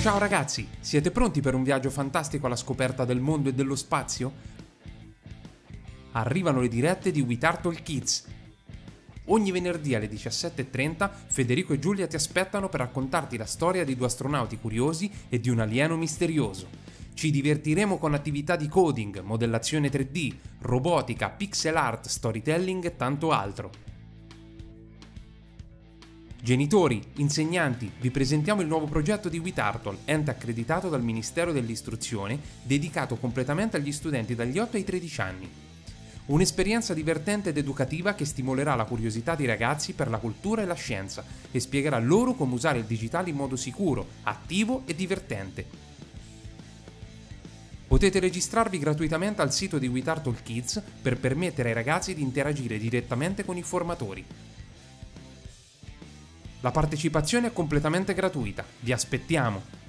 Ciao ragazzi, siete pronti per un viaggio fantastico alla scoperta del mondo e dello spazio? Arrivano le dirette di We Kids. Ogni venerdì alle 17.30 Federico e Giulia ti aspettano per raccontarti la storia di due astronauti curiosi e di un alieno misterioso. Ci divertiremo con attività di coding, modellazione 3D, robotica, pixel art, storytelling e tanto altro. Genitori, insegnanti, vi presentiamo il nuovo progetto di WeTurtle, ente accreditato dal Ministero dell'Istruzione, dedicato completamente agli studenti dagli 8 ai 13 anni. Un'esperienza divertente ed educativa che stimolerà la curiosità dei ragazzi per la cultura e la scienza e spiegherà loro come usare il digitale in modo sicuro, attivo e divertente. Potete registrarvi gratuitamente al sito di WeTurtle Kids per permettere ai ragazzi di interagire direttamente con i formatori. La partecipazione è completamente gratuita, vi aspettiamo!